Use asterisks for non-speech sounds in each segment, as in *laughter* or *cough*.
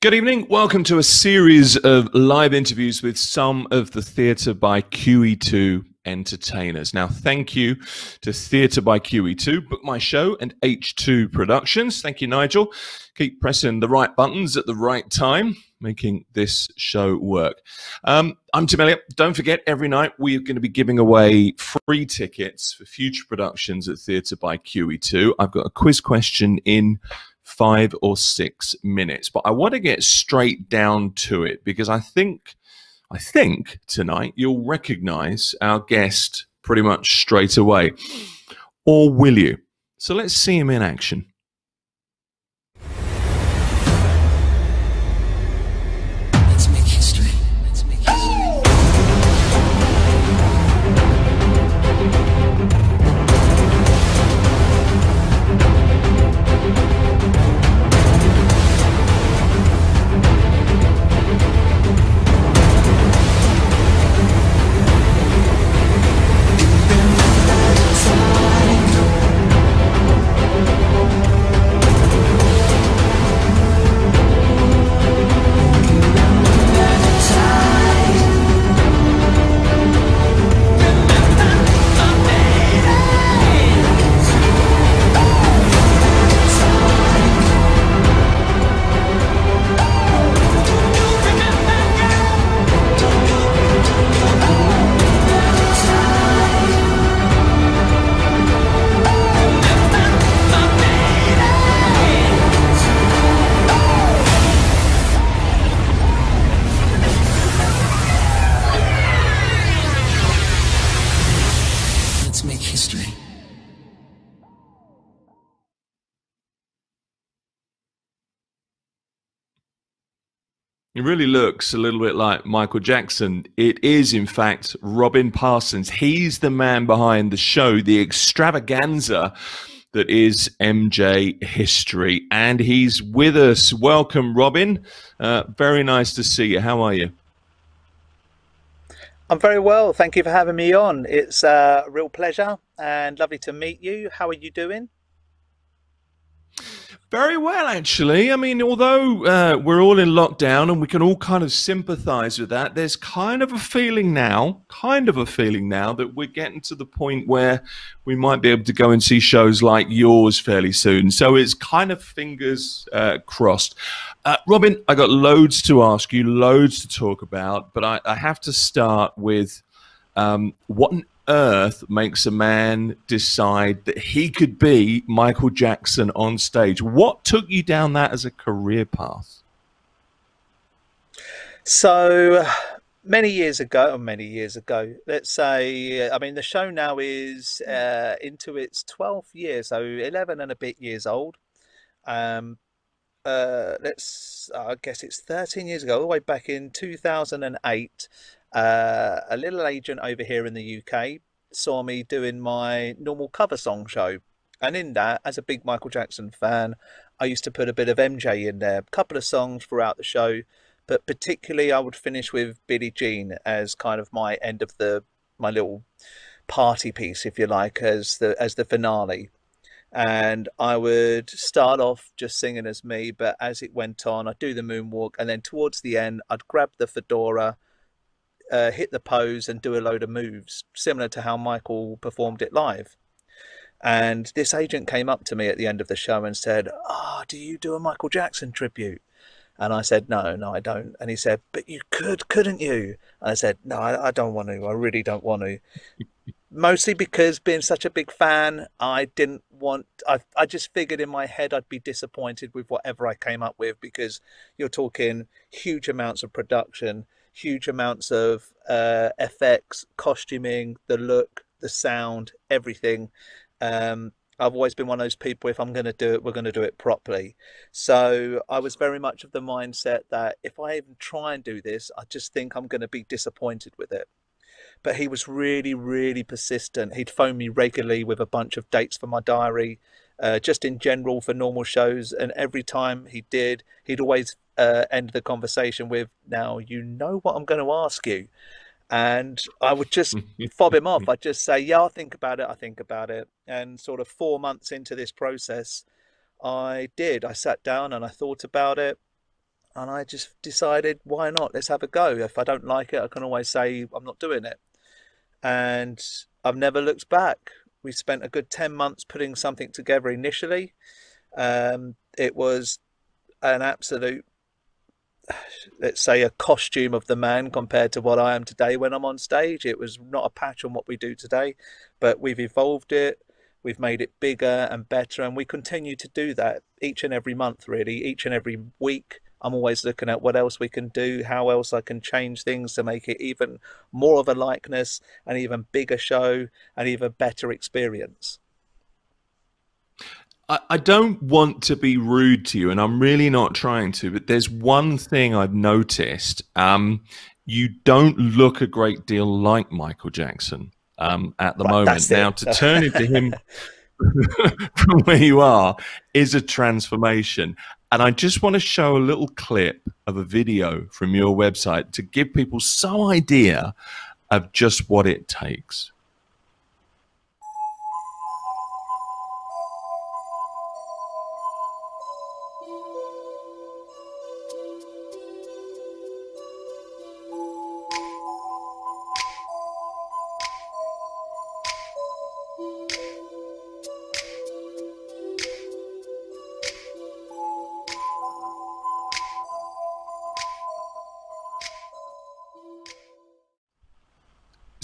Good evening. Welcome to a series of live interviews with some of the Theatre by QE2 entertainers. Now, thank you to Theatre by QE2, Book My Show, and H2 Productions. Thank you, Nigel. Keep pressing the right buttons at the right time, making this show work. Um, I'm Tim Elliott. Don't forget, every night we're going to be giving away free tickets for future productions at Theatre by QE2. I've got a quiz question in five or six minutes. But I want to get straight down to it because I think, I think tonight you'll recognize our guest pretty much straight away. Or will you? So let's see him in action. It really looks a little bit like Michael Jackson. It is, in fact, Robin Parsons. He's the man behind the show, the extravaganza that is MJ history. And he's with us. Welcome, Robin. Uh, very nice to see you. How are you? I'm very well. Thank you for having me on. It's a real pleasure and lovely to meet you. How are you doing? Very well, actually. I mean, although uh, we're all in lockdown and we can all kind of sympathize with that, there's kind of a feeling now, kind of a feeling now that we're getting to the point where we might be able to go and see shows like yours fairly soon. So it's kind of fingers uh, crossed. Uh, Robin, I got loads to ask you, loads to talk about, but I, I have to start with um, what on earth makes a man decide that he could be Michael Jackson on stage? What took you down that as a career path? So many years ago, or many years ago, let's say, I mean, the show now is uh, into its 12th year, so 11 and a bit years old. Um, uh, let's, I guess it's 13 years ago, all the way back in 2008. Uh, a little agent over here in the UK saw me doing my normal cover song show. And in that, as a big Michael Jackson fan, I used to put a bit of MJ in there, a couple of songs throughout the show, but particularly I would finish with Billie Jean as kind of my end of the my little party piece, if you like, as the as the finale. And I would start off just singing as me, but as it went on, I'd do the moonwalk, and then towards the end, I'd grab the fedora uh, hit the pose and do a load of moves, similar to how Michael performed it live. And this agent came up to me at the end of the show and said, "Ah, oh, do you do a Michael Jackson tribute?" And I said, "No, no, I don't." And he said, "But you could, couldn't you?" And I said, "No, I, I don't want to. I really don't want to." *laughs* Mostly because being such a big fan, I didn't want. I I just figured in my head I'd be disappointed with whatever I came up with because you're talking huge amounts of production huge amounts of uh, FX, costuming, the look, the sound, everything. Um, I've always been one of those people. If I'm going to do it, we're going to do it properly. So I was very much of the mindset that if I even try and do this, I just think I'm going to be disappointed with it. But he was really, really persistent. He'd phone me regularly with a bunch of dates for my diary, uh, just in general for normal shows. And every time he did, he'd always uh, end the conversation with, "Now you know what I'm going to ask you," and I would just *laughs* fob him off. I'd just say, "Yeah, I'll think about it. I think about it." And sort of four months into this process, I did. I sat down and I thought about it. and I just decided, why not? Let's have a go. If I don't like it, I can always say I'm not doing it. And I've never looked back. We spent a good 10 months putting something together initially. Um, it was an absolute, let's say, a costume of the man compared to what I am today when I'm on stage. It was not a patch on what we do today, but we've evolved it. We've made it bigger and better, and we continue to do that each and every month, really, each and every week. I'm always looking at what else we can do, how else I can change things to make it even more of a likeness, an even bigger show, and even better experience. I, don't want to be rude to you, and I'm really not trying to, but there's one thing I've noticed. Um, you don't look a great deal like Michael Jackson um, at the right, moment. Now, to turn into him *laughs* from where you are is a transformation. And I just want to show a little clip of a video from your website to give people some idea of just what it takes.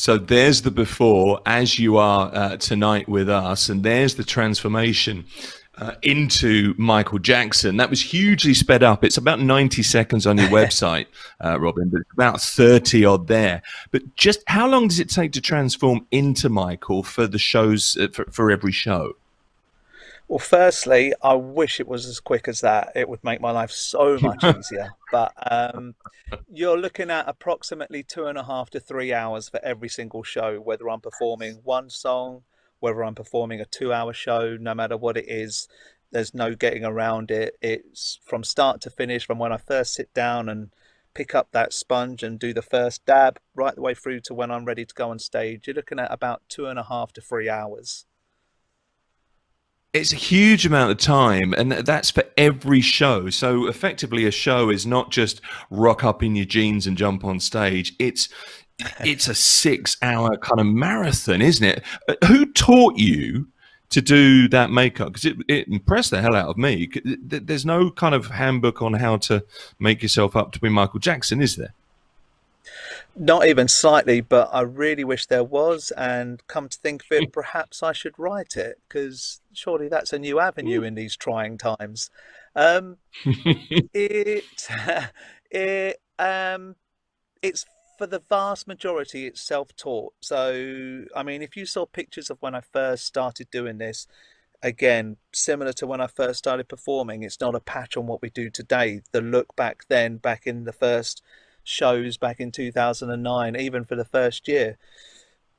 So there's the before as you are uh, tonight with us, and there's the transformation uh, into Michael Jackson. That was hugely sped up. It's about 90 seconds on your *laughs* website, uh, Robin, but about 30 odd there. But just how long does it take to transform into Michael for the shows, uh, for, for every show? Well, firstly, I wish it was as quick as that. It would make my life so much *laughs* easier. but um, you're looking at approximately two and a half to three hours for every single show, whether I'm performing one song, whether I'm performing a two hour show, no matter what it is. There's no getting around it. It's from start to finish, from when I first sit down and pick up that sponge and do the first dab, right the way through to when I'm ready to go on stage. You're looking at about two and a half to three hours it's a huge amount of time and that's for every show. So effectively a show is not just rock up in your jeans and jump on stage. It's *laughs* it's a six hour kind of marathon isn't it? Uh, who taught you to do that makeup? Because it, it impressed the hell out of me. There's no kind of handbook on how to make yourself up to be michael jackson is there not even slightly, but I really wish there was. And come to think of it, perhaps I should write it because surely that's a new avenue in these trying times. Um, *laughs* it, *laughs* it, um, it's for the vast majority, it's self-taught. So, I mean, if you saw pictures of when I first started doing this, again, similar to when I first started performing, it's not a patch on what we do today. The look back then, back in the first shows back in 2009, even for the first year,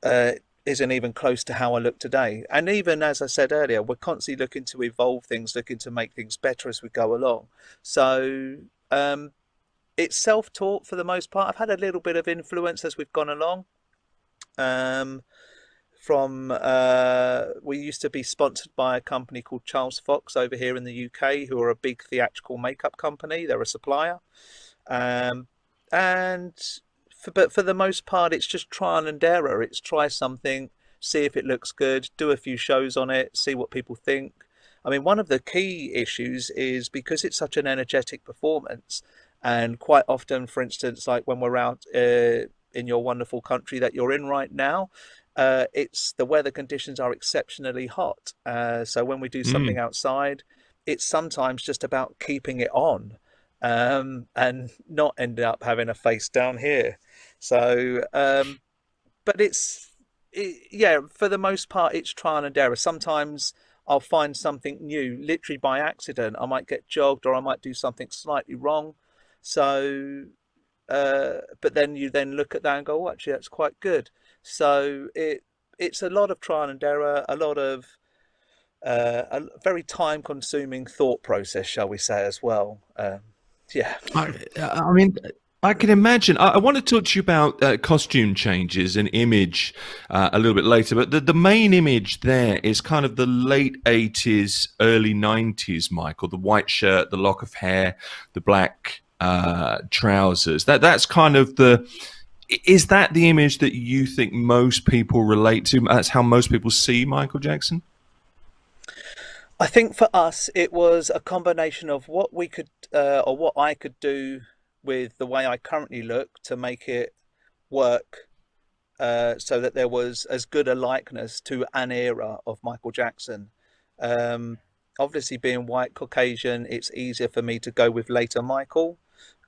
uh, isn't even close to how I look today. And even as I said earlier, we're constantly looking to evolve things, looking to make things better as we go along. So um, it's self taught for the most part. I've had a little bit of influence as we've gone along. Um, from uh, we used to be sponsored by a company called Charles Fox over here in the UK, who are a big theatrical makeup company. They're a supplier. Um, and for, but for the most part, it's just trial and error. It's try something, see if it looks good, do a few shows on it, see what people think. I mean, one of the key issues is because it's such an energetic performance, and quite often, for instance, like when we're out uh, in your wonderful country that you're in right now, uh, it's the weather conditions are exceptionally hot. Uh, so when we do something mm. outside, it's sometimes just about keeping it on um, and not end up having a face down here. So, um, but it's it, yeah, for the most part, it's trial and error. Sometimes I'll find something new, literally by accident. I might get jogged, or I might do something slightly wrong. So, uh, but then you then look at that and go, oh, actually, that's quite good. So it it's a lot of trial and error, a lot of uh, a very time consuming thought process, shall we say, as well. Um, yeah. I, I mean, I can imagine. I, want to talk to you about uh, costume changes and image uh, a little bit later, but the, the main image there is kind of the late 80s, early 90s, Michael. The white shirt, the lock of hair, the black uh, trousers. That that's kind of the. Is that the image that you think most people relate to? That's how most people see Michael Jackson. I think for us, it was a combination of what we could uh, or what I could do with the way I currently look to make it work uh, so that there was as good a likeness to an era of Michael Jackson. Um, obviously, being white Caucasian, it's easier for me to go with later Michael.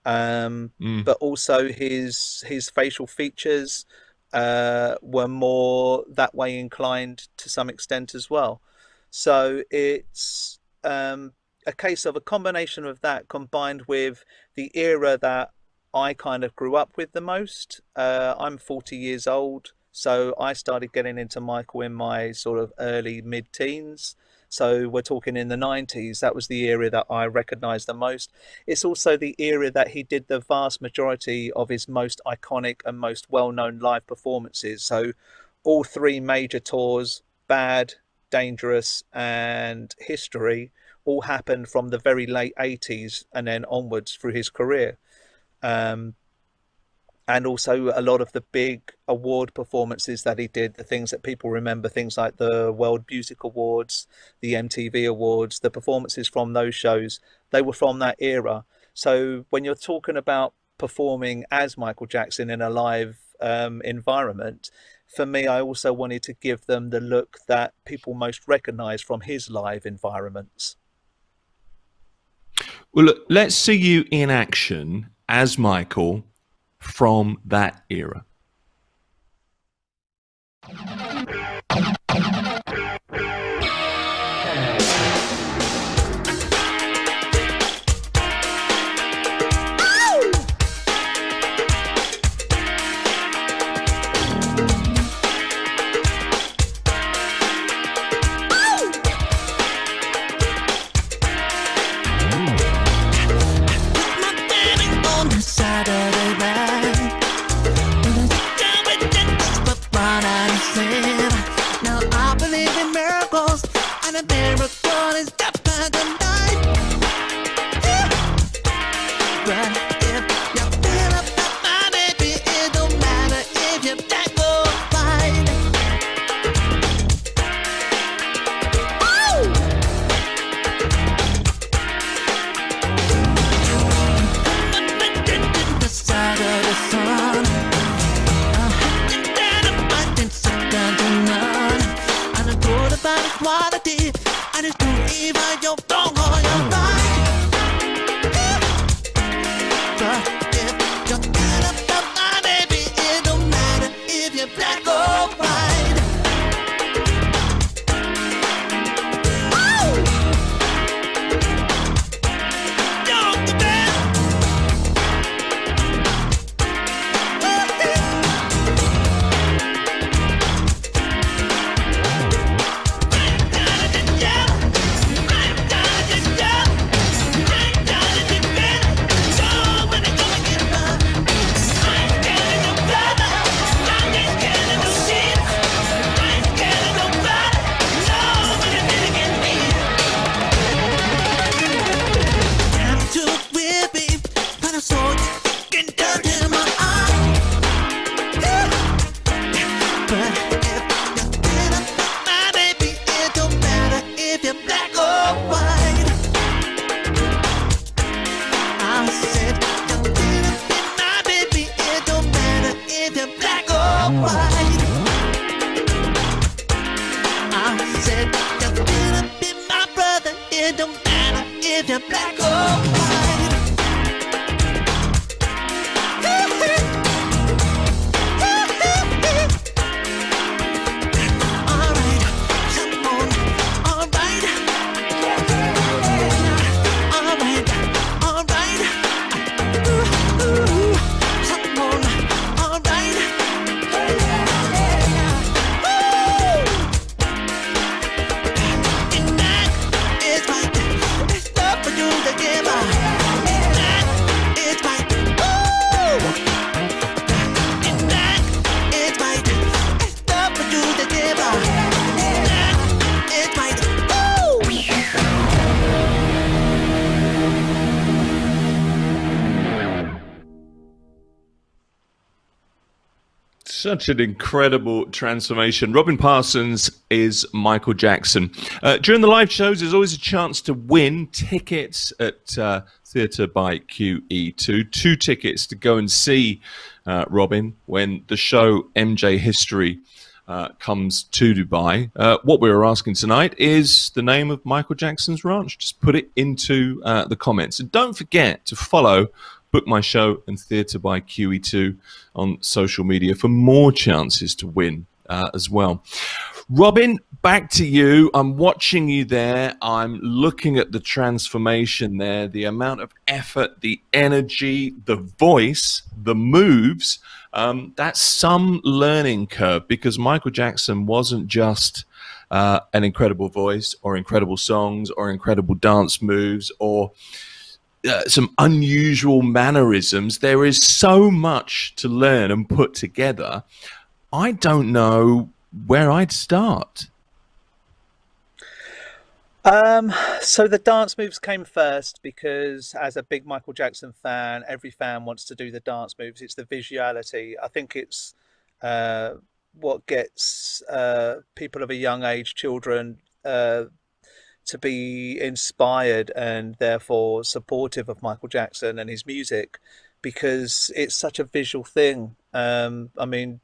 Um, mm. But also his his facial features uh, were more that way inclined to some extent as well. So it's um, a case of a combination of that combined with the era that I kind of grew up with the most. Uh, I'm 40 years old, so I started getting into Michael in my sort of early mid teens. So we're talking in the 90s. That was the era that I recognized the most. It's also the era that he did the vast majority of his most iconic and most well known live performances. So all three major tours Bad, Dangerous, and History all happened from the very late 80s and then onwards through his career. Um, and also a lot of the big award performances that he did, the things that people remember, things like the World Music Awards, the MTV Awards, the performances from those shows, they were from that era. So when you're talking about performing as Michael Jackson in a live um, environment, for me, I also wanted to give them the look that people most recognize from his live environments. Well, look, let's see you in action as Michael from that era. your thumb. Such an incredible transformation. Robin Parsons is Michael Jackson. Uh, during the live shows, there's always a chance to win tickets at uh, Theatre by QE2. Two tickets to go and see uh, Robin when the show MJ History uh, comes to Dubai. Uh, what we were asking tonight is the name of Michael Jackson's ranch. Just put it into uh, the comments. And don't forget to follow Book My Show and Theatre by QE2 on social media for more chances to win uh, as well. Robin, back to you. I'm watching you there. I'm looking at the transformation there, the amount of effort, the energy, the voice, the moves. Um, that's some learning curve because Michael Jackson wasn't just uh, an incredible voice or incredible songs or incredible dance moves or uh, some unusual mannerisms. There is so much to learn and put together. I don't know where I'd start. Um, so the dance moves came first because, as a big Michael Jackson fan, every fan wants to do the dance moves. It's the visuality. I think it's uh, what gets uh, people of a young age, children, uh, to be inspired and therefore supportive of Michael Jackson and his music because it's such a visual thing. Um, I mean,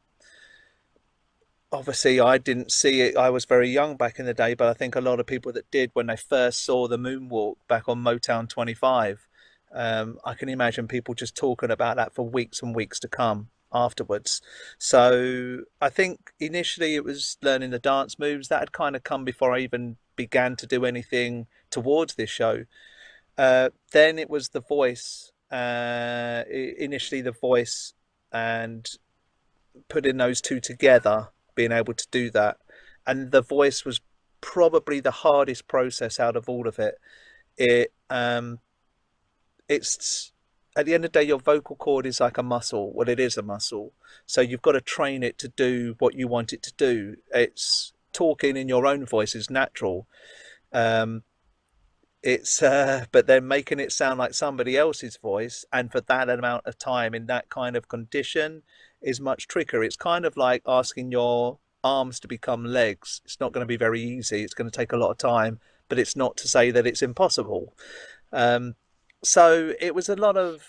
obviously, I didn't see it. I was very young back in the day, but I think a lot of people that did when they first saw the moonwalk back on Motown 25. Um, I can imagine people just talking about that for weeks and weeks to come afterwards. So I think initially it was learning the dance moves that had kind of come before I even began to do anything towards this show. Uh, then it was the voice. Uh, initially, the voice and putting those two together, being able to do that, and the voice was probably the hardest process out of all of it. It um, it's at the end of the day, your vocal cord is like a muscle. Well, it is a muscle. So you've got to train it to do what you want it to do. It's talking in your own voice is natural. Um, it's uh, but then making it sound like somebody else's voice, and for that amount of time in that kind of condition, is much trickier. It's kind of like asking your arms to become legs. It's not going to be very easy. It's going to take a lot of time, but it's not to say that it's impossible. Um, so it was a lot of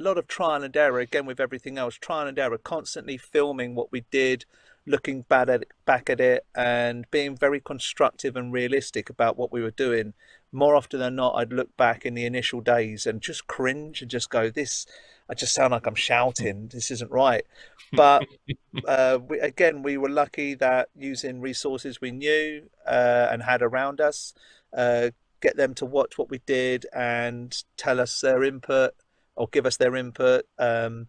lot of trial and error again with everything else. Trial and error, constantly filming what we did looking bad at back at it and being very constructive and realistic about what we were doing. More often than not, I'd look back in the initial days and just cringe and just go, "This, I just sound like I'm shouting. This isn't right." But *laughs* uh, we, again, we were lucky that using resources we knew uh, and had around us, uh, get them to watch what we did and tell us their input or give us their input. Um,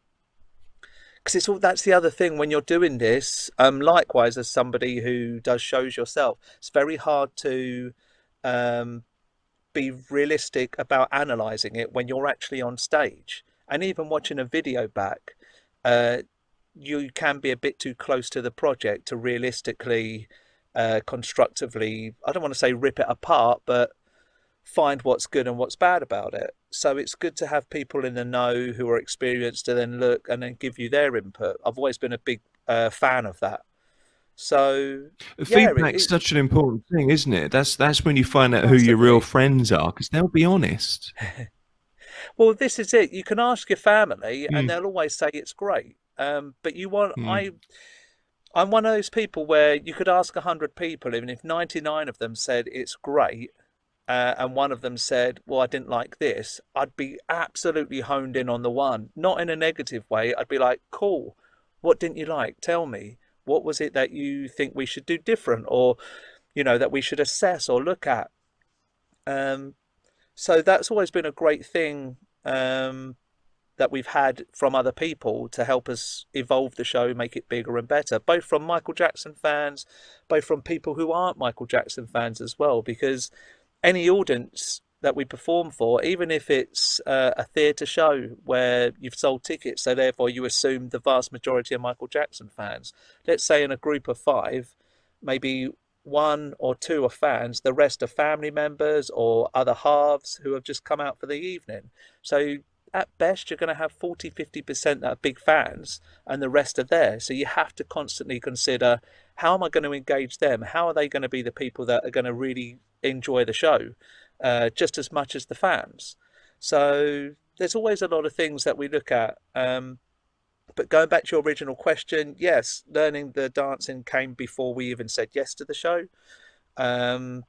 because it's all that's the other thing when you're doing this um likewise as somebody who does shows yourself it's very hard to um be realistic about analyzing it when you're actually on stage. And even watching a video back uh you can be a bit too close to the project to realistically uh constructively i don't want to say rip it apart but find what's good and what's bad about it. So it's good to have people in the know who are experienced to then look and then give you their input. I've always been a big uh, fan of that. So feedback's yeah, such an important thing, isn't it? That's that's when you find out who your real friends are because they'll be honest. *laughs* well, this is it. You can ask your family, mm. and hmm. they'll always say it's great. Um, but you want mm. I. I'm one of those people where you could ask a hundred people, even if 99 of them said it's great, uh, and one of them said, Well, I didn't like this, I'd be absolutely honed in on the one, not in a negative way. I'd be like, Cool, what didn't you like? Tell me. What was it that you think we should do different or, you know, that we should assess or look at? Um, so that's always been a great thing um, that we've had from other people to help us evolve the show, make it bigger and better, both from Michael Jackson fans, both from people who aren't Michael Jackson fans as well, because any audience that we perform for, even if it's uh, a theatre show where you've sold tickets, so therefore you assume the vast majority are Michael Jackson fans. Let's say in a group of five, maybe one or two are fans, the rest are family members or other halves who have just come out for the evening. So at best you're going to have 40 50% that are big fans and the rest are there so you have to constantly consider how am i going to engage them? How are they going to be the people that are going to really enjoy the show uh, just as much as the fans? So there's always a lot of things that we look at um, but going back to your original question yes learning the dancing came before we even said yes to the show. Um,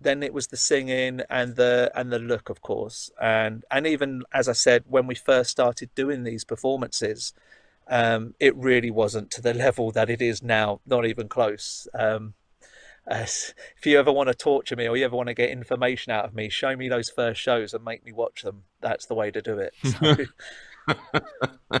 then it was the singing and the and the look of course. And and even as i said when we first started doing these performances um, it really wasn't to the *laughs* level that it is now not even close um, if you ever want to torture me or you ever want to get information out of me show me those first shows and make me watch them that's the way to do it so. *laughs*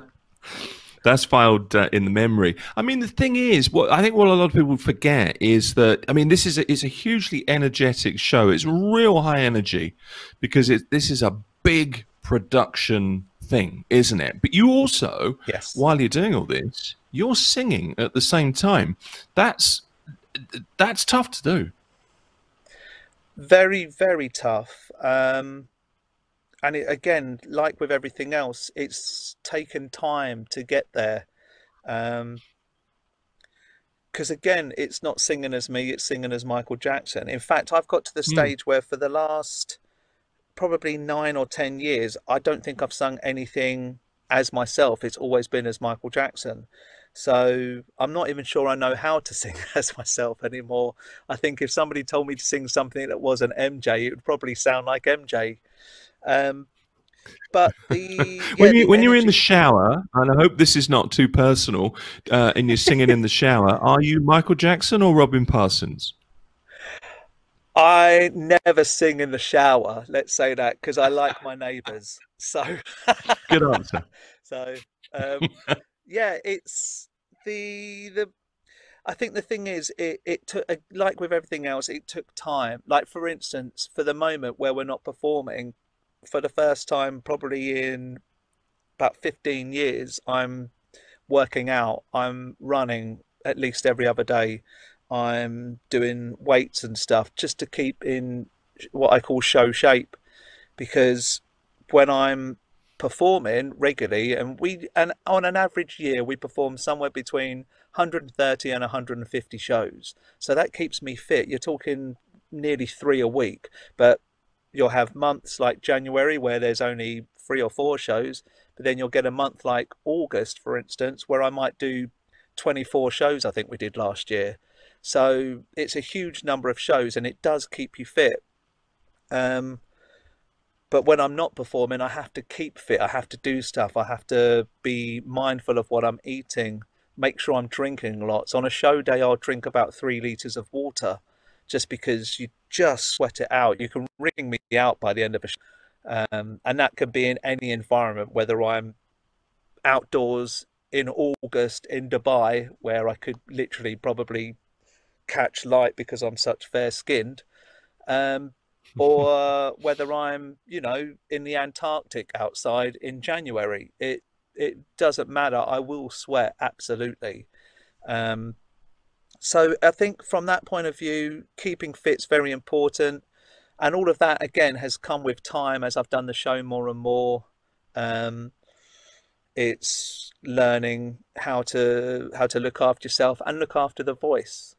That's filed uh, in the memory. I mean, the thing is, what I think what a lot of people forget is that I mean, this is a, it's a hugely energetic show. It's real high energy because it, this is a big production thing, isn't it? But you also, yes, while you're doing all this, you're singing at the same time. That's that's tough to do. Very, very tough. Um, and it, again, like with everything else, it's taken time to get there. Um, because again, it's not singing as me; it's singing as Michael Jackson. In fact, I've got to the hmm. stage mm. where, for the last probably nine or ten years, I don't think I've sung anything as myself. It's always been as Michael Jackson. So I'm not even sure I know how to *laughs* sing as myself anymore. I think if somebody told me to sing something that wasn't MJ, it would probably sound like MJ. Um, but the *laughs* yeah, when you when energy... you're in the shower, and I hope this is not too personal, uh, and you're singing in the shower, are you Michael Jackson or Robin Parsons? I never sing in the shower. Let's say that because I like my neighbours. So *laughs* good answer. so um, yeah, it's the the. I think the thing is, it, it took like with everything else, it took time. Like for instance, for the moment where we're not performing, for the first time probably in about 15 years, I'm working out. I'm running at least every other day. I'm doing weights and stuff just to keep in what I call show shape. Because when I'm performing regularly and we and on an average year we perform somewhere between 130 and 150 shows. So that keeps me fit. You're talking nearly 3 a week. But you'll have months like January where there's only three or four shows, but then you'll get a month like August, for instance, where I might do 24 shows, I think we did last year. So it's a huge number of shows and it does keep you fit. Um, but when I'm not performing, I have to keep fit. I have to do stuff. I have to be mindful of what I'm eating, make sure I'm drinking lots. On a show day, I'll drink about three liters of water just because you just sweat it out. You can wring me out by the end of a show. Um, and that can be in any environment, whether I'm outdoors in August in Dubai, where I could literally probably catch light because I'm such fair skinned, um, or *laughs* whether I'm, you know, in the Antarctic outside in January. It it doesn't matter. I will sweat absolutely. Um, so I think from that point of view, keeping fit's very important, and all of that again has come with time as I've done the show more and more. Um, it's learning how to how to look after yourself and look after the voice.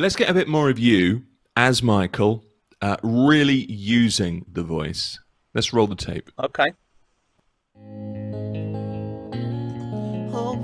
Let's get a bit more of you as Michael, uh, really using the voice. Let's roll the tape. Okay. All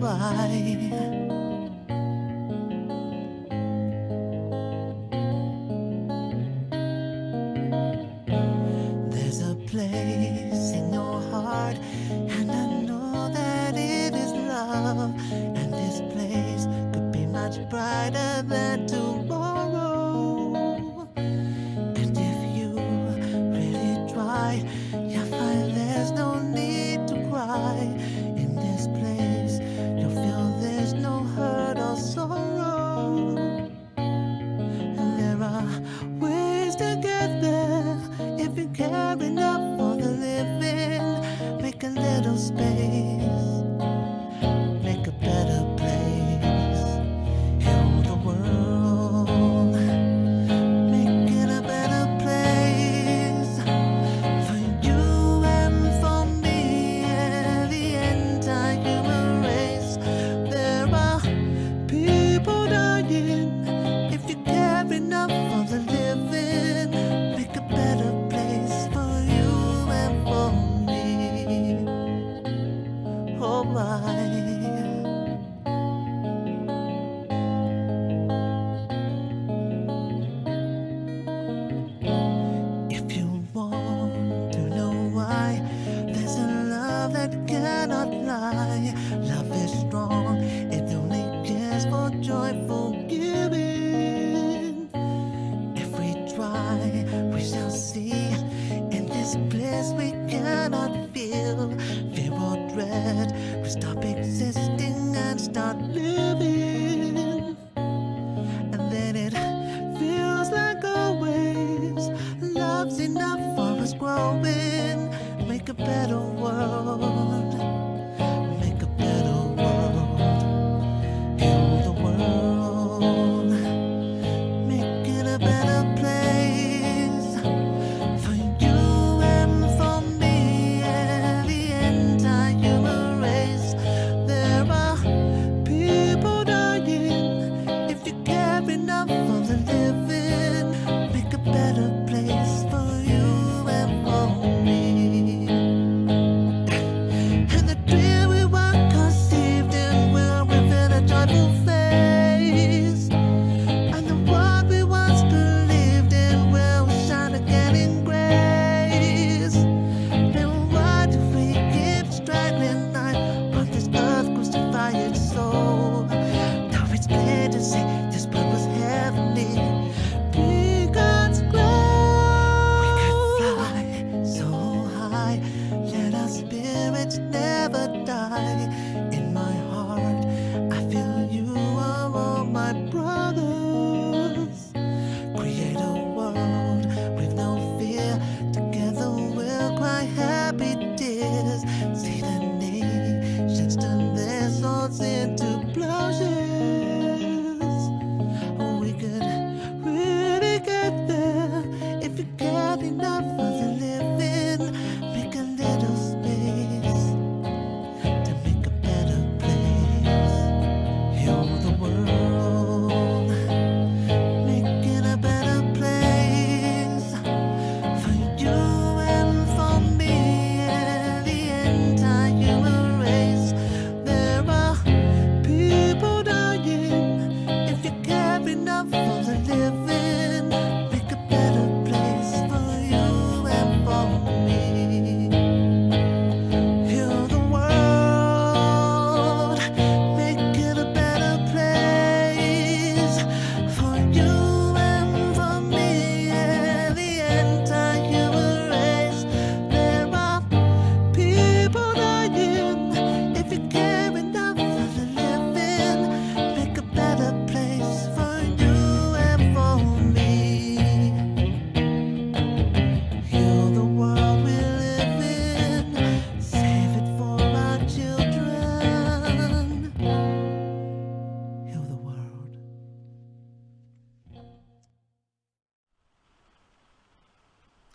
enough for us growing. Make a better world.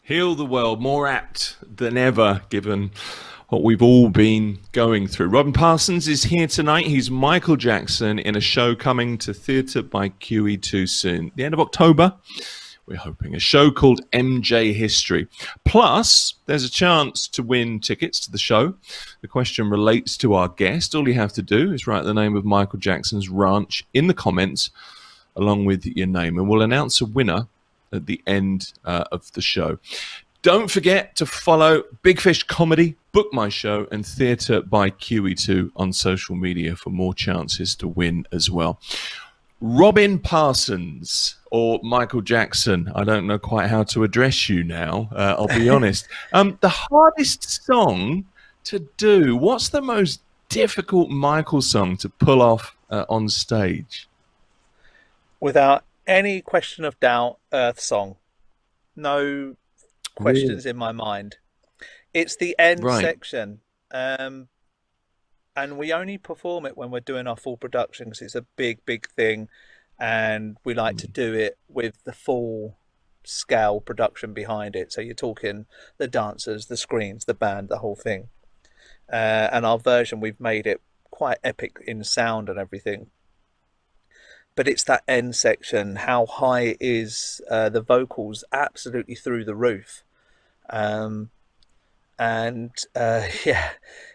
Heal the world, more apt than ever, given what we've all been going through. Robin Parsons is here tonight. He's Michael Jackson in a show coming to Theatre by QE2 soon. The end of October, we're hoping. A show called MJ History. Plus, there's a chance to win tickets to the show. The question relates to our guest. All you have to do is write the name of Michael Jackson's ranch in the comments along with your name, and we'll announce a winner at the end uh, of the show. Don't forget to follow Big Fish Comedy, Book My Show, and Theatre by QE2 on social media for more chances to win as well. Robin Parsons or Michael Jackson, I don't know quite how to address you now, uh, I'll be *laughs* honest. Um, the hardest song to do, what's the most difficult Michael song to pull off uh, on stage? Without any question of doubt, Earth Song. No questions in my mind. It's the end Right. section. Um, and we only perform it when we're doing our full production because it's a big, big thing. And we like to do it with the full scale production behind it. So you're talking the dancers, the screens, the band, the whole thing. Uh, and our version, we've made it quite epic in sound and everything but it's that end section. How high is uh, the vocals absolutely through the roof. Um, and uh, *laughs* yeah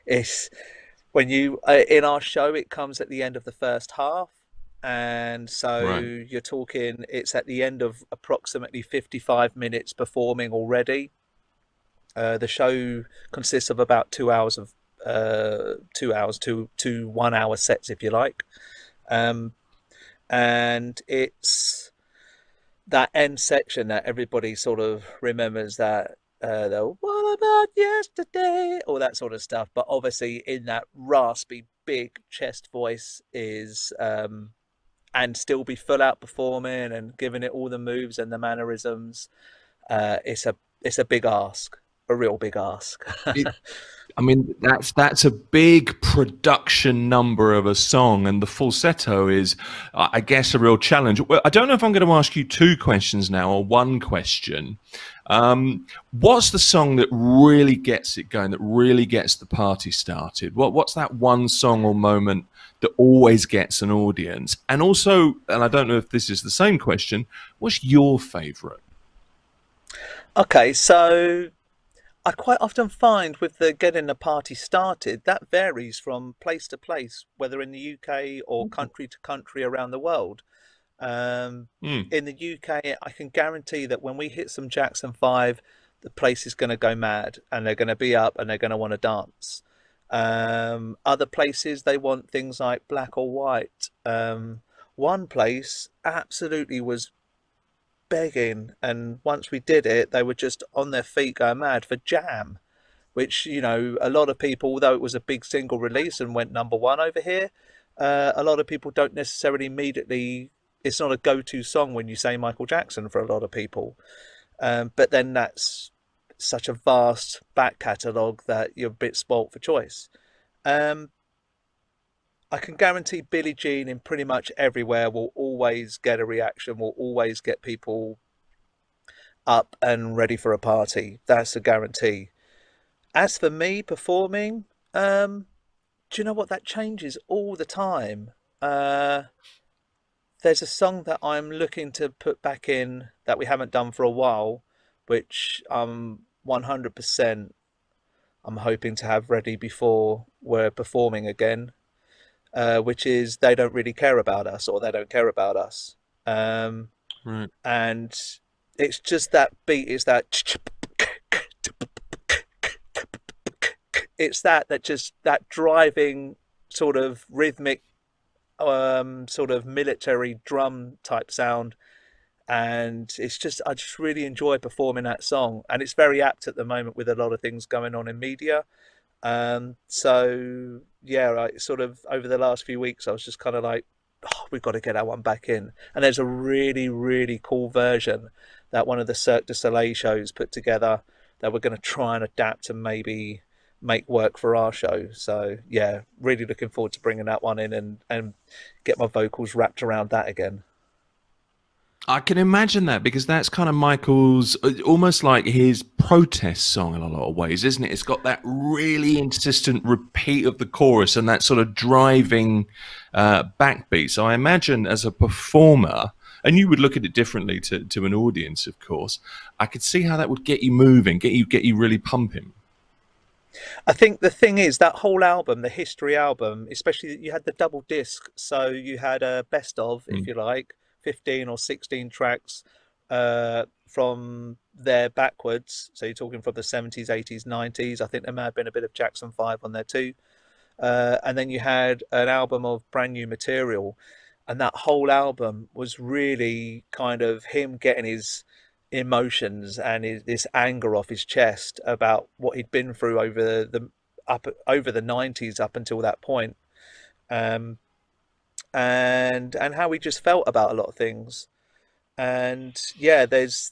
it's when you uh, in our show it comes at the end of the first half. And so Right. you're talking it's at the end of approximately 55 minutes performing already. Uh, the show consists of about two hours of uh, two hours two two one hour sets if you like. Um, and it's that end section that everybody sort of remembers that uh, the "What about yesterday?" all that sort of stuff. But obviously, in that raspy, big chest voice is, um, and still be full out performing and giving it all the moves and the mannerisms. Uh, it's a it's a big ask, a real big ask. *laughs* It- I mean, that's that's a big production number of a song, and the falsetto is, I guess, a real challenge. Well, I don't know if I'm going to ask you two questions now or one question. Um, what's the song that really gets it going, that really gets the party started? What What's that one song or moment that always gets an audience? And also, and I don't know if this is the same question, what's your favourite? Okay, so I quite often find with the getting a party started, that varies from place to place, whether in the UK or country to country around the world. Um, Hmm. in the UK, I can guarantee that when we hit some Jackson 5, the place is going to go mad and they're going to be up and they're going to want to dance. Um, other places, they want things like black or white. Um, one place absolutely was begging, and once we did it, they were just on their feet going mad for Jam, which, you know, a lot of people, although it was a big single release and went number one over here, uh, a lot of people don't necessarily immediately, it's not a go to song when you say Michael Jackson for a lot of people. Um, but then that's such a vast back catalogue that you're a bit spoilt for choice. Um, I can guarantee Billie Jean in pretty much everywhere will always get a reaction, will always get people up and ready for a party. That's a guarantee. As for me performing, um, do you know what? That changes all the time. Uh, there's a song that I'm looking to put back in that we haven't done for a while, which I'm 100% I'm hoping to have ready before we're performing again, uh, which is They Don't Really Care About Us or They Don't Care About Us. Um, Right. and it's just that beat is that it's that that just that driving sort of rhythmic um sort of military drum type sound and it's just I just really enjoy performing that song and it's very apt at the moment with a lot of things going on in media um so yeah I sort of over the last few weeks I was just kind of like oh, we've got to get that one back in. And there's a really really cool version that one of the Cirque du Soleil shows put together that we're going to try and adapt and maybe make work for our show. So yeah really looking forward to bringing that one in and and get my vocals wrapped around that again I can imagine that because that's kind of Michael's uh, almost like his protest song in a lot of ways, isn't it? It's got that really insistent repeat of the chorus and that sort of driving uh, backbeat. So I imagine as a performer, and you would look at it differently to, to an audience, of course. I could see how that would get you moving, get you get you really pumping. I think the thing is that whole album, the history album, especially you had the double disc, so you had a best of, if Mm. you like, 15 or 16 tracks uh, from there backwards. So you're talking from the 70s, 80s, 90s. I think there may have been a bit of Jackson 5 on there too. Uh, and then you had an album of brand new material. And that whole album was really kind of him getting his emotions and his, this anger off his chest about what he'd been through over the up over the 90s up until that point um and and how we just felt about a lot of things. And yeah there's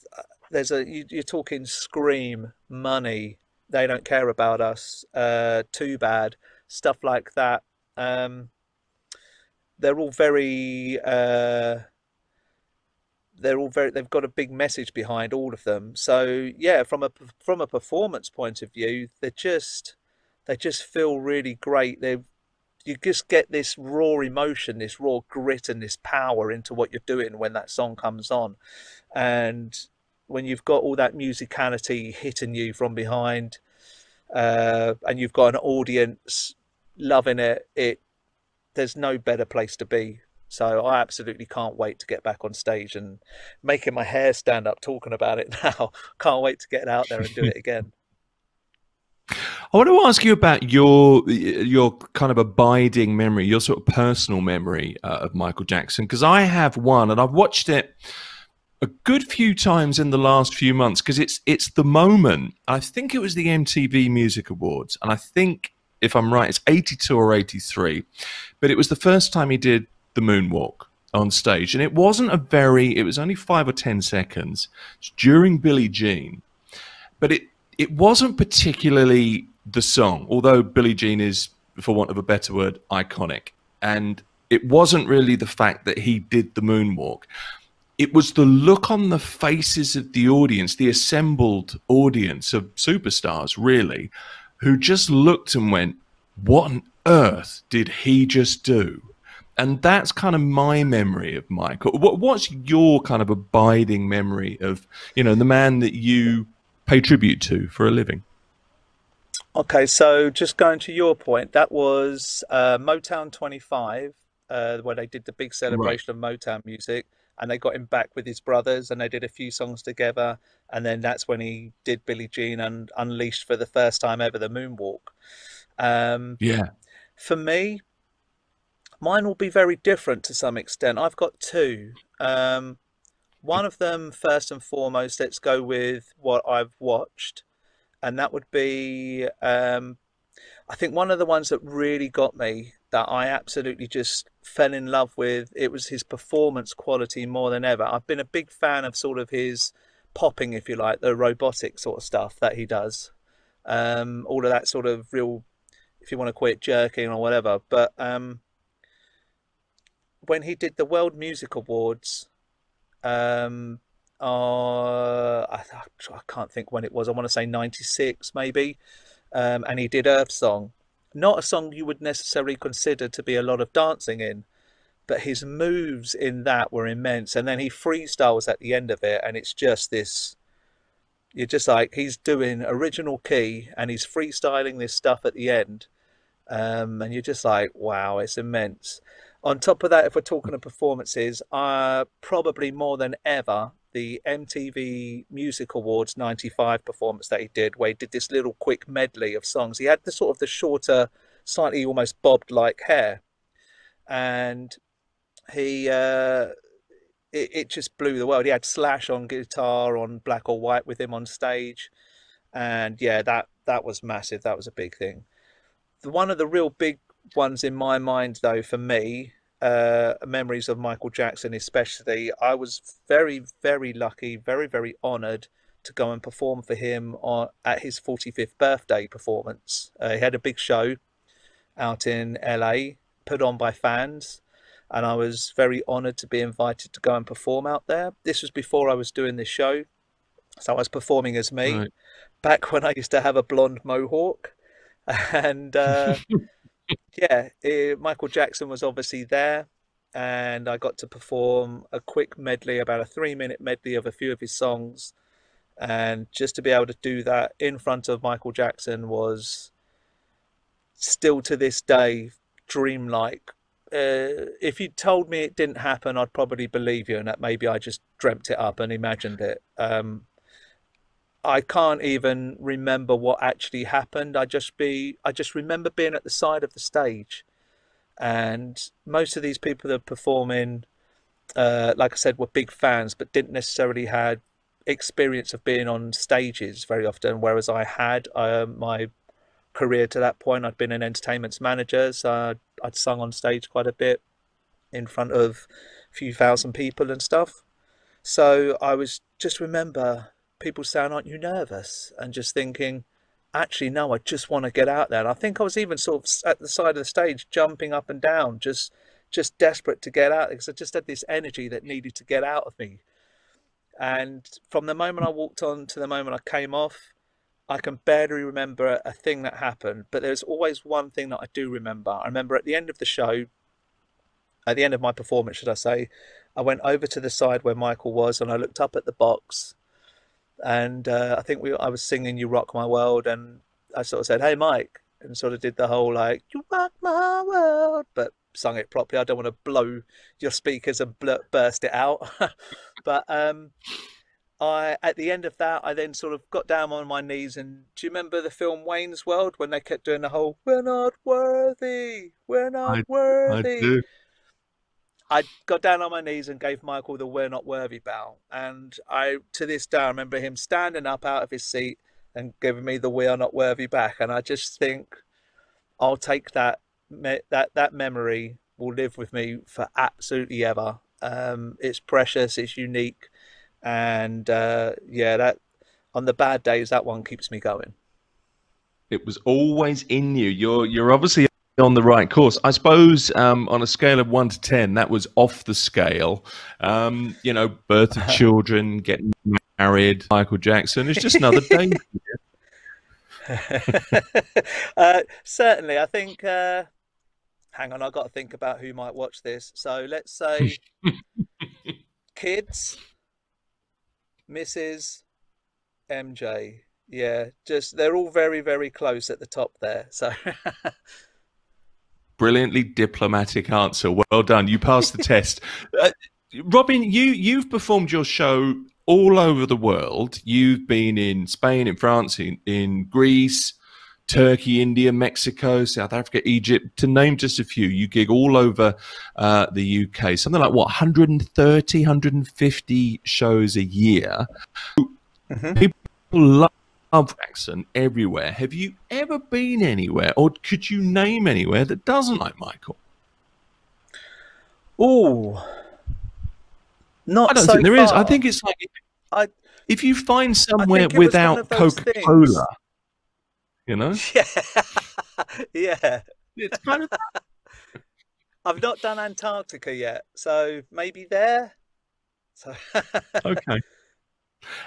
there's a you, you're talking scream money they don't care about us uh too bad stuff like that. Um they're all very uh they're all very they've got a big message behind all of them. So yeah from a from a performance point of view they're just they just feel really great. They you just get this raw emotion this raw grit and this power into what you're doing when that song comes on and when you've got all that musicality hitting you from behind uh, and you've got an audience loving it it there's no better place to be so I absolutely can't wait to get back on stage and making my hair stand up talking about it *laughs* now. Can't wait to get out there and do it *laughs* again. I want to ask you about your your kind of abiding memory, your sort of personal memory uh, of Michael Jackson, because I have one, and I've watched it a good few times in the last few months because it's it's the moment. I think it was the MTV Music Awards, and I think if I'm right, it's 82 or 83. But it was the first time he did the moonwalk on stage, and it wasn't a very. It was only five or ten seconds during Billie Jean, but it it wasn't particularly the song, although Billie Jean is, for want of a better word, iconic, and it wasn't really the fact that he did the moonwalk it was the look on the faces of the audience, the assembled audience of superstars, really, who just looked and went, What on earth did he just do? And that's kind of my memory of Michael. What's your kind of abiding memory of, you know, the man that you pay tribute to for a living? Okay, so just going to your point, that was uh, Motown 25, uh, where they did the big celebration right. of Motown music and they got him back with his brothers and they did a few songs together and then that's when he did Billie Jean and unleashed for the first time ever the moonwalk um, yeah for me mine will be very different to some extent i've got two um, one of them first and foremost let's go with what i've watched and that would be um, i think one of the ones that really got me that I absolutely just fell in love with. It was his performance quality more than ever. I've been a big fan of sort of his popping, if you like, the robotic sort of stuff that he does. Um, all of that sort of real, if you want to call it jerking or whatever. But um, when he did the World Music Awards, um, uh, I, I can't think when it was. I want to say 96 maybe. Um, and he did Earth Song not a song you would necessarily consider to be a lot of dancing in, but his moves in that were immense. And then he freestyles at the end of it, and it's just this. You're just like he's doing original key, and he's freestyling this stuff at the end, um, and you're just like, wow, it's immense. On top of that, if we're talking of performances, uh, probably more than ever, the MTV Music Awards 95 performance that he did, where he did this little quick medley of songs. He had the sort of the shorter, slightly almost bobbed like hair. And he, uh, it, it just blew the world. He had Slash on guitar on Black or White with him on stage. And yeah, that, that was massive. That was a big thing. One of the real big ones in my mind, though, for me, uh, memories of Michael Jackson, especially. I was very, very lucky, very, very honoured to go and perform for him on, at his 45th birthday performance. Uh, he had a big show out in LA, put on by fans, and I was very honoured to be invited to go and perform out there. This was before I was doing this show, so I was performing as me. Right. Back when I used to have a blonde mohawk, *laughs* and uh, *laughs* yeah, it, Michael Jackson was obviously there, and I got to perform a quick medley, about a three-minute medley of a few of his songs, and just to be able to do that in front of Michael Jackson was still to this day dreamlike. Uh, if you told me it didn't happen, I'd probably believe you, and that maybe I just dreamt it up and imagined it. Um, I can't even remember what actually happened. I just be I just remember being at the side of the stage, and most of these people that are performing, uh, like I said, were big fans, but didn't necessarily had experience of being on stages very often. Whereas I had uh, my career to that point, I'd been an entertainment manager, so I'd, I'd sung on stage quite a bit in front of a few thousand people and stuff. So I was just remember people saying, Aren't you nervous? And just thinking, Actually, no, I just want to get out there. And I think I was even sort of at the side of the stage, jumping up and down, just just desperate to get out because I just had this energy that needed to get out of me. And from the moment I walked on to the moment I came off, I can barely remember a thing that happened. But there's always one thing that I do remember. I remember at the end of the show, at the end of my performance, should I say, I went over to the side where Michael was and I looked up at the box and uh, I think we I was singing "You Rock My World," and I sort of said, "Hey, Mike," and sort of did the whole like "You rock my world," but sung it properly. I don't want to blow your speakers and burst it out, *laughs* but um, I at the end of that, I then sort of got down on my knees and do you remember the film Wayne's World when they kept doing the whole "We're not worthy, we're not I, worthy." I do. I got down on my knees and gave Michael the "We're not worthy" bow, and I to this day I remember him standing up out of his seat and giving me the "We are not worthy" back, and I just think I'll take that that that memory will live with me for absolutely ever. Um, it's precious, it's unique, and uh, yeah, that on the bad days that one keeps me going. It was always in you. You're you're obviously on the right course. I suppose um, on a scale of one to ten, that was off the scale. Um, you know, birth of *laughs* children, getting married, Michael Jackson. It's just another day. *laughs* *laughs* uh, certainly, I think. Uh, hang on, I've got to think about who might watch this. So let's say kids, Mrs. MJ. Yeah, just they're all very, very close at the top there. So Brilliantly diplomatic answer. Well done. You passed the test. *laughs* Uh, Robin, you you've performed your show all over the world. You've been in Spain, in France, in, in Greece, Turkey, India, Mexico, South Africa, Egypt, to name just a few. You gig all over uh, the UK, something like what, 130, 150 shows a year. Mhm. People love Jackson everywhere. Have you ever been anywhere, or could you name anywhere that doesn't like Michael? Oh, Not I don't so think there is. I think it's like I- if you find somewhere think it was one without Coca Cola, you know, *laughs* Yeah. yeah. it's kind of *laughs* I've not done Antarctica yet, so maybe there. So okay.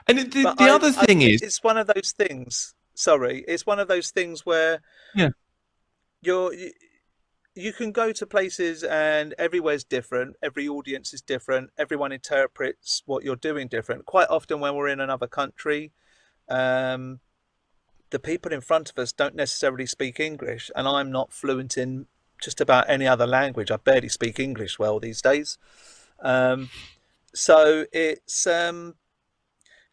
And the, the I- other I thing think is, it's one of those things. Sorry, it's one of those things where Yeah. you're you, you can go to places and everywhere's different. Every audience is different. Everyone interprets what you're doing different. Quite often, when we're in another country, um, the people in front of us don't necessarily speak English, and I'm not fluent in just about any other language. I barely speak English well these days. Um, so it's um,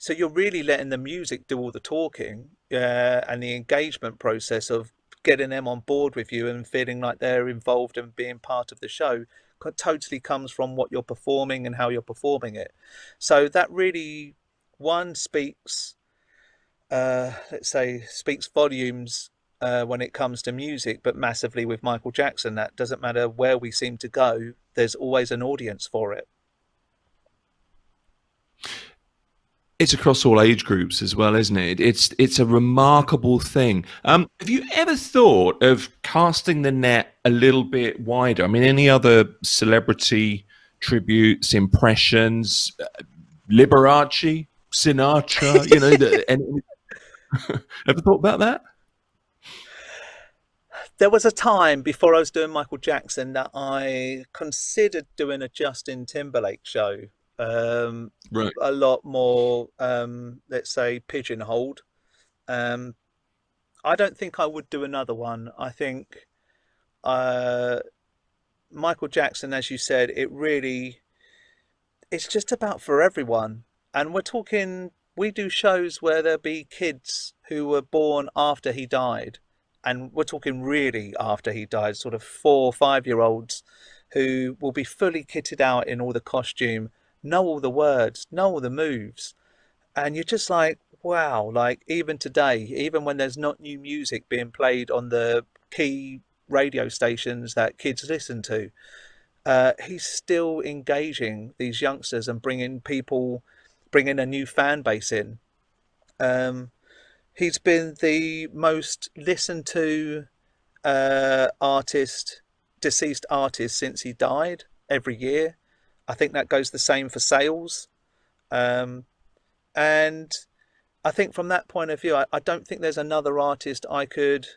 so you're really letting the music do all the talking uh, and the engagement process of getting them on board with you and feeling like they're involved and being part of the show totally comes from what you're performing and how you're performing it. So that really one speaks uh, let's say speaks volumes uh, when it comes to music but massively with michael jackson that doesn't matter where we seem to go there's always an audience for it it's across all age groups as well, isn't it? It's it's a remarkable thing. Um, have you ever thought of casting the net a little bit wider? I mean, any other celebrity tributes, impressions, uh, Liberace, Sinatra? You know, the, *laughs* and, *laughs* ever thought about that? there was a time before I was doing Michael Jackson that I considered doing a Justin Timberlake show. Um, Right. a lot more, um, let's say, pigeonholed. Um, I don't think I would do another one. I think uh, Michael Jackson, as you said, it really, it's just about for everyone. And we're talking, we do shows where there'll be kids who were born after he died. And we're talking really after he died, sort of four or five year olds who will be fully kitted out in all the costume, know all the words, know all the moves. And you're just like, wow, like even today, even when there's not new music being played on the key radio stations that kids listen to, uh, he's still engaging these youngsters and bringing people, bringing a new fan base in. Um, he's been the most listened to uh, artist, deceased artist since he died every year. I think that goes the same for sales. Um, and I think from that point of view, I, I don't think there's another artist I could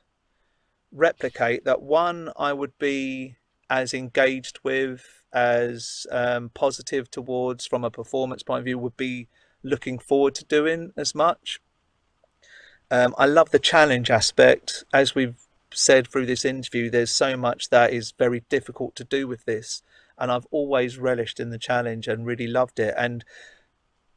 replicate that one I would be as engaged with, as um, positive towards from a performance point of view, would be looking forward to doing as much. Um, I love the challenge aspect. As we've said through this interview, there's so much that is very difficult to do with this. And I've always relished in the challenge and really loved it. And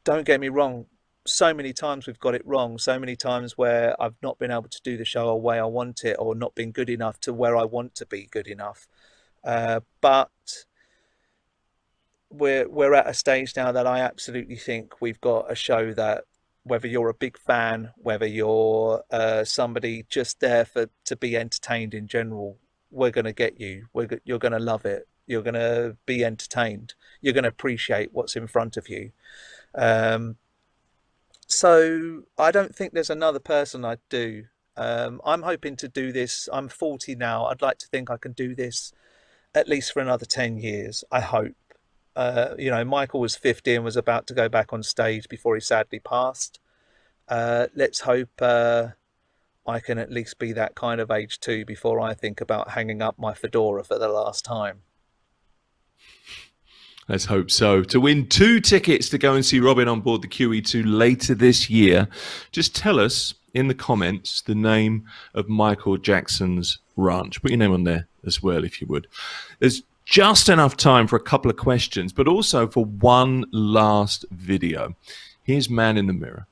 don't get me wrong, so many times we've got it wrong. So many times where I've not been able to do the show the way I want it or not been good enough to where I want to be good enough. Uh, but we're we're at a stage now that I absolutely think we've got a show that whether you're a big fan, whether you're uh, somebody just there for to be entertained in general, we're going to get you. We're you're going to love it. You're going to be entertained. You're going to appreciate what's in front of you. Um, so I don't think there's another person I'd do. Um, I'm hoping to do this. I'm 40 now. I'd like to think I can do this at least for another 10 years. I hope. Uh, you know, Michael was 50 and was about to go back on stage before he sadly passed. Uh, let's hope uh, I can at least be that kind of age too before I think about hanging up my fedora for the last time. Let's hope so. To win two tickets to go and see Robin on board the QE2 later this year, just tell us in the comments the name of Michael Jackson's ranch. Put your name on there as well, if you would. There's just enough time for a couple of questions, but also for one last video. Here's Man in the Mirror.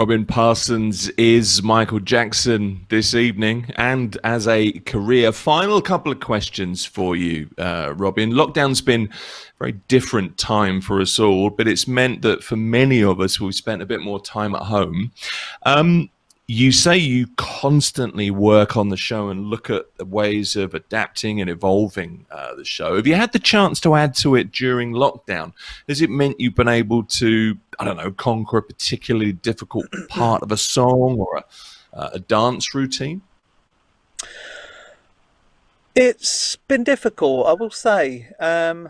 Robin Parsons is Michael Jackson this evening, and as a career, final couple of questions for you, uh, Robin. Lockdown's been a very different time for us all, but it's meant that for many of us, we've spent a bit more time at home. Um, you say you constantly work on the show and look at the ways of adapting and evolving uh, the show. Have you had the chance to add to it during lockdown? Has it meant you've been able to, I don't know, conquer a particularly difficult *clears throat* part of a song or a, uh, a dance routine? It's been difficult, I will say. Um,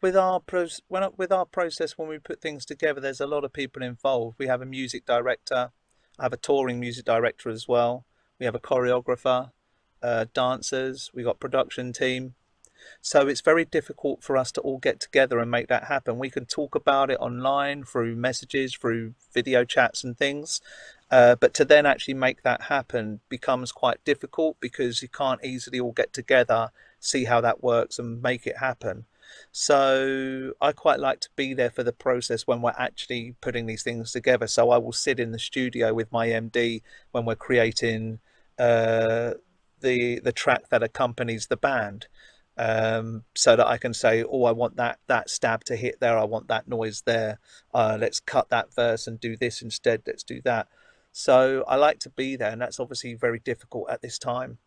with our pros- when with our process when we put things together, there's a lot of people involved. We have a music director, I have a touring music director as well. We have a choreographer, uh, dancers. We got production team. So it's very difficult for us to all get together and make that happen. We can talk about it online through messages, through video chats and things, uh, but to then actually make that happen becomes quite difficult because you can't easily all get together, see how that works, and make it happen. So I quite like to be there for the process when we're actually putting these things together. So I will sit in the studio with my MD when we're creating uh, the the track that accompanies the band, um, so that I can say, oh, I want that that stab to hit there. I want that noise there. Uh, let's cut that verse and do this instead. Let's do that. So I like to be there, and that's obviously very difficult at this time.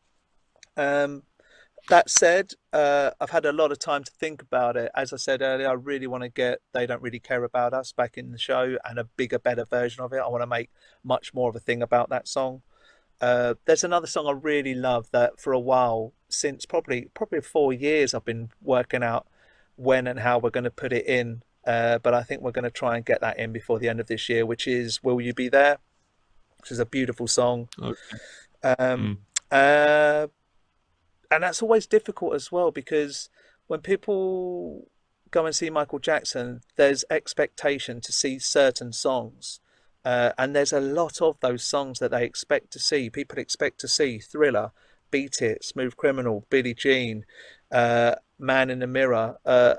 Um, that said, uh, I've had a lot of time to think about it. As I said earlier, I really want to get They Don't Really Care About Us back in the show and a bigger, better version of it. I want to make much more of a thing about that song. Uh, there's another song I really love that for a while, since probably probably four years, I've been working out when and how we're going to put it in. Uh, but I think we're going to try and get that in before the end of this year, which is "Will You Be There," which is a beautiful song. Okay. Um, uh, and that's always difficult as well because when people go and see Michael Jackson, there's expectation to see certain songs. Uh, and there's a lot of those songs that they expect to see. People expect to see Thriller, Beat It, Smooth Criminal, Billie Jean, uh, Man in the Mirror, a uh,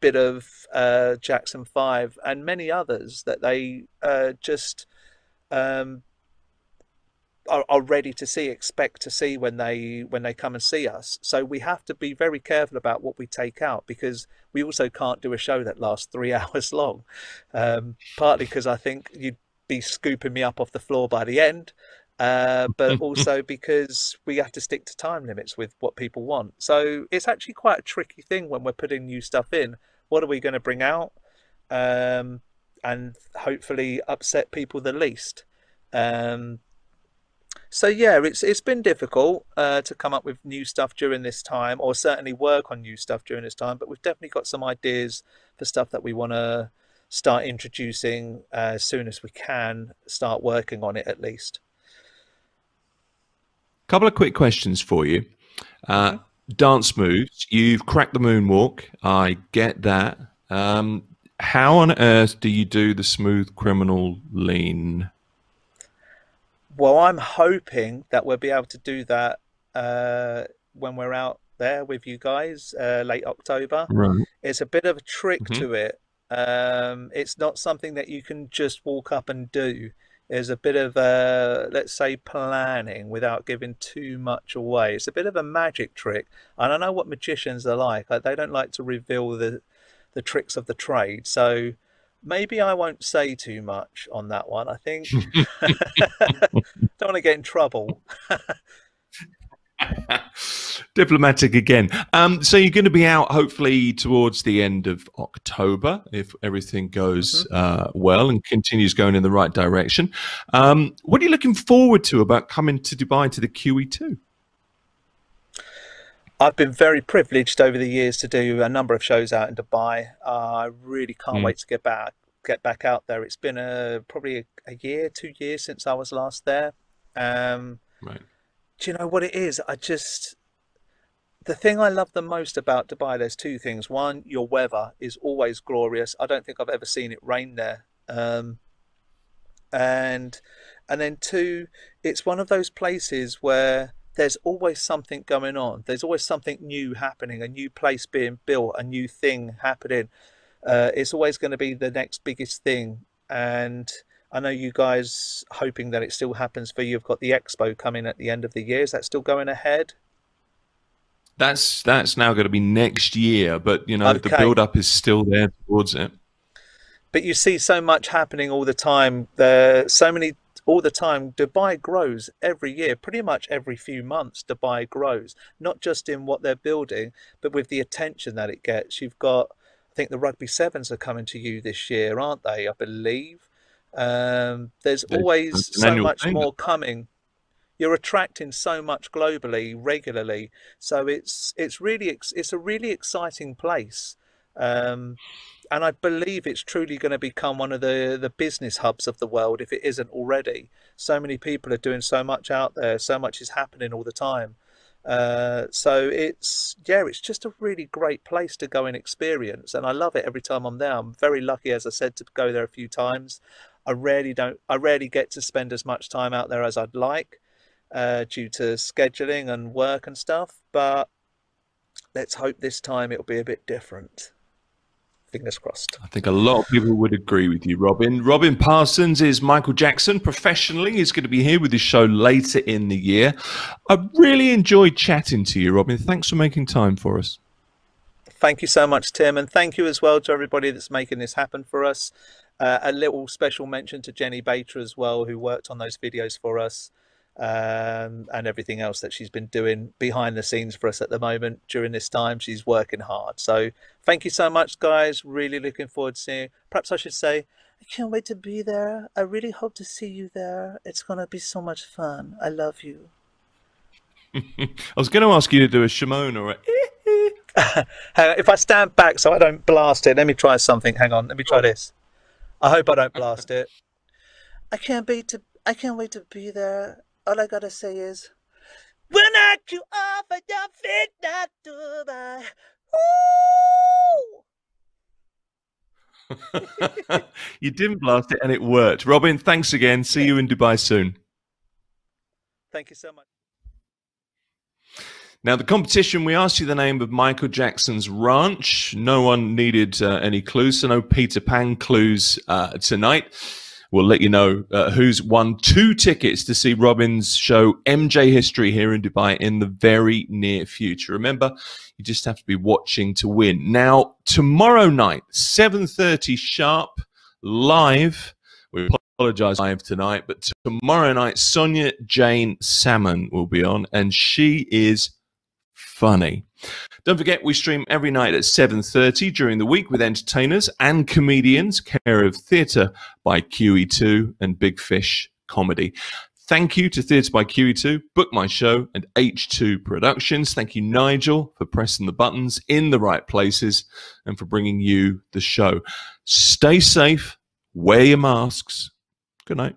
bit of uh, Jackson 5, and many others that they uh, just um, are, are ready to see, expect to see when they when they come and see us. So we have to be very careful about what we take out because we also can't do a show that lasts three *laughs* hours long. Um, partly because I think you'd be scooping me up off the floor by the end, uh, but *laughs* also because we have to stick to time limits with what people want. So it's actually quite a tricky thing when we're putting new stuff in. What are we going to bring out? Um, and hopefully upset people the least. Um, so yeah, it's it's been difficult uh, to come up with new stuff during this time, or certainly work on new stuff during this time. But we've definitely got some ideas for stuff that we want to start introducing uh, as soon as we can. Start working on it at least. Couple of quick questions for you. Uh, mm-hmm. Dance moves. You've cracked the moonwalk. I get that. Um, how on earth do you do the smooth criminal lean? Well, I'm hoping that we'll be able to do that uh, when we're out there with you guys uh, late October. Right. It's a bit of a trick Mhm. to it. Um, it's not something that you can just walk up and do. There's a bit of, uh, let's say, planning without giving too much away. It's a bit of a magic trick. And I know what magicians are like. Like, They don't like to reveal the the tricks of the trade. So maybe I won't say too much on that one. I think *laughs* *laughs* don't want to get in trouble. *laughs* Diplomatic again. Um, so you're going to be out hopefully towards the end of October if everything goes uh, well and continues going in the right direction. Um, what are you looking forward to about coming to Dubai to the QE2? I've been very privileged over the years to do a number of shows out in Dubai. Uh, I really can't Mm. wait to get back get back out there. It's been a probably a, a year, two years since I was last there. Um, Right. do you know what it is? I just the thing I love the most about Dubai, there's two things. One, your weather is always glorious. I don't think I've ever seen it rain there. Um, and and then two, it's one of those places where there's always something going on. There's always something new happening, a new place being built, a new thing happening. Uh, it's always going to be the next biggest thing. And I know you guys hoping that it still happens for you. You've got the expo coming at the end of the year. Is that still going ahead? That's that's now going to be next year, but you know the build up is still there towards it. but you see so much happening all the time. There, so many all the time. Dubai grows every year, pretty much every few months. Dubai grows, not just in what they're building, but with the attention that it gets. You've got, I think the rugby sevens are coming to you this year, aren't they? I believe. Um, there's always so much thing. more coming. You're attracting so much globally, regularly. So it's it's really it's a really exciting place. Um, and I believe it's truly going to become one of the the business hubs of the world if it isn't already. So many people are doing so much out there, so much is happening all the time. Uh, so it's yeah, it's just a really great place to go and experience, and I love it every time I'm there. I'm very lucky, as I said, to go there a few times. I rarely don't, I rarely get to spend as much time out there as I'd like, uh, due to scheduling and work and stuff. But let's hope this time it'll be a bit different. Fingers crossed. I think a lot of people would agree with you, Robin. Robin Parsons is Michael Jackson professionally. He's going to be here with his show later in the year. I really enjoyed chatting to you, Robin. Thanks for making time for us. Thank you so much, Tim, and thank you as well to everybody that's making this happen for us. Uh, a little special mention to Jenny Bater as well, who worked on those videos for us. Um, and everything else that she's been doing behind the scenes for us at the moment during this time. She's working hard. So thank you so much, guys. Really looking forward to seeing. You. Perhaps I should say, I can't wait to be there. I really hope to see you there. It's gonna be so much fun. I love you. *laughs* I was going to ask you to do a shamone or a. *laughs* If I stand back so I don't blast it, let me try something. Hang on, let me try this. I hope I don't blast it. I can't wait to I can't wait to be there. All I gotta say is When I you off at your feet not Dubai. Ooh! *laughs* you didn't blast it and it worked. Robin, thanks again. See you in Dubai soon. Thank you so much. Now, the competition, we asked you the name of Michael Jackson's ranch. No one needed uh, any clues, so no Peter Pan clues uh, tonight. We'll let you know uh, who's won two tickets to see Robin's show MJ History here in Dubai in the very near future. Remember, you just have to be watching to win. Now, tomorrow night, 7.30 sharp, live. We apologize live tonight, but tomorrow night, Sonia Jane Salmon will be on, and she is funny. Don't forget, we stream every night at 7.30 during the week with entertainers and comedians, care of Theatre by QE2 and Big Fish Comedy. Thank you to Theatre by QE2, Book My Show, and H2 Productions. Thank you, Nigel, for pressing the buttons in the right places and for bringing you the show. Stay safe, wear your masks. Good night.